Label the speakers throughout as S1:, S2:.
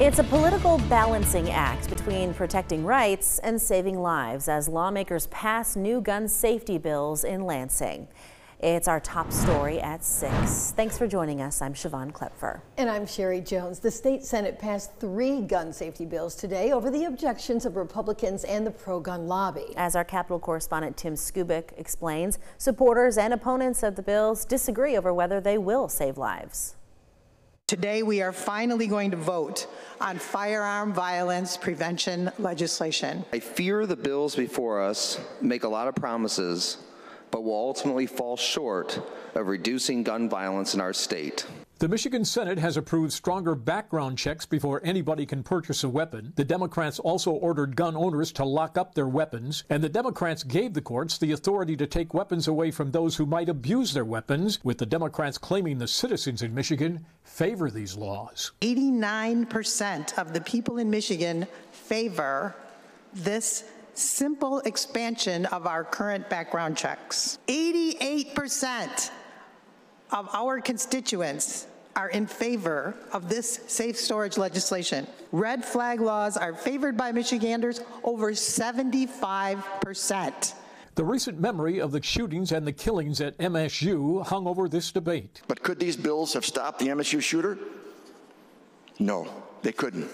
S1: It's a political balancing act between protecting rights and saving lives as lawmakers pass new gun safety bills in Lansing. It's our top story at 6. Thanks for joining us. I'm Siobhan Klepfer.
S2: And I'm Sherry Jones. The state Senate passed three gun safety bills today over the objections of Republicans and the pro-gun lobby.
S1: As our Capitol correspondent Tim Skubick explains, supporters and opponents of the bills disagree over whether they will save lives.
S3: Today, we are finally going to vote on firearm violence prevention legislation.
S4: I fear the bills before us make a lot of promises, but will ultimately fall short of reducing gun violence in our state.
S5: The Michigan Senate has approved stronger background checks before anybody can purchase a weapon. The Democrats also ordered gun owners to lock up their weapons, and the Democrats gave the courts the authority to take weapons away from those who might abuse their weapons, with the Democrats claiming the citizens in Michigan favor these laws.
S3: 89% of the people in Michigan favor this simple expansion of our current background checks. 88% of our constituents are in favor of this safe storage legislation. Red flag laws are favored by Michiganders over 75%.
S5: The recent memory of the shootings and the killings at MSU hung over this debate.
S6: But could these bills have stopped the MSU shooter? No, they couldn't.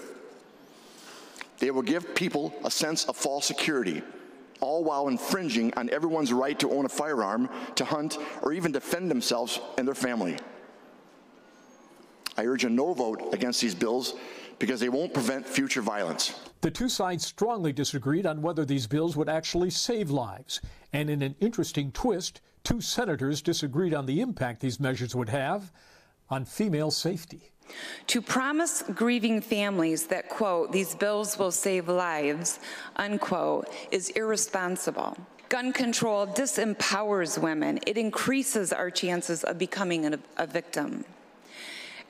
S6: They will give people a sense of false security all while infringing on everyone's right to own a firearm, to hunt, or even defend themselves and their family. I urge a no vote against these bills because they won't prevent future violence.
S5: The two sides strongly disagreed on whether these bills would actually save lives. And in an interesting twist, two senators disagreed on the impact these measures would have on female safety.
S7: To promise grieving families that, quote, these bills will save lives, unquote, is irresponsible. Gun control disempowers women. It increases our chances of becoming a, a victim.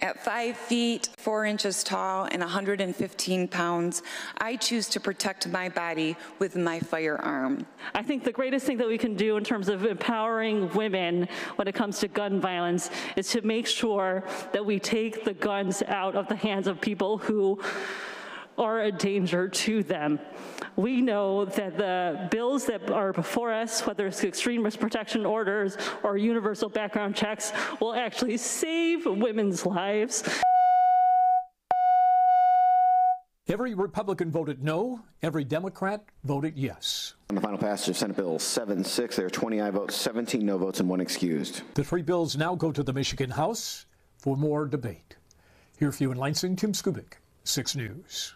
S7: At five feet, four inches tall, and 115 pounds, I choose to protect my body with my firearm.
S8: I think the greatest thing that we can do in terms of empowering women when it comes to gun violence is to make sure that we take the guns out of the hands of people who are a danger to them. We know that the bills that are before us, whether it's extreme risk protection orders or universal background checks, will actually save women's lives.
S5: Every Republican voted no, every Democrat voted yes.
S9: On the final passage of Senate Bill 7-6, there are 20 aye votes, 17 no votes, and one excused.
S5: The three bills now go to the Michigan House for more debate. Here for you in Lansing, Tim Skubick, 6 News.